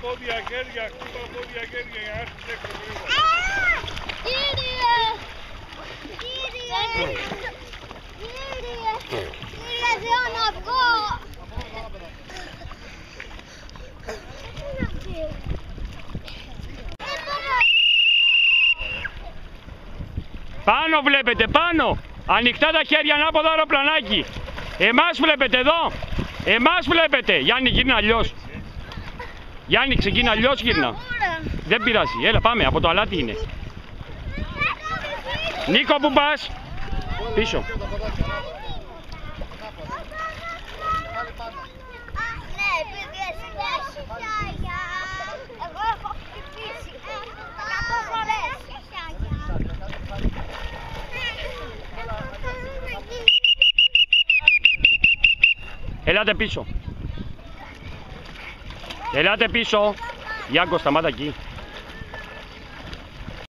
Χέρια, χτύπα πόδια χέρια για να έρθεις έξω γρήγορα. Κύριε! Κύριε! Κύριε! Κύριε, θέλω να βγω! Πάνω βλέπετε, πάνω. Ανοιχτά τα χέρια ανάποδα αεροπλανάκι. Εμάς βλέπετε εδώ. Εμάς βλέπετε. Γιάννη γύρνα αλλιώς. Γιάννη ξεκίνα αλλιώς γύρνα. Δεν πειράζει. Έλα πάμε. Από το αλάτι είναι. Νίκο που πας; Πίσω. Ναι, επειδή Ελάτε πίσω. Γιάνκο σταμάτα εκεί.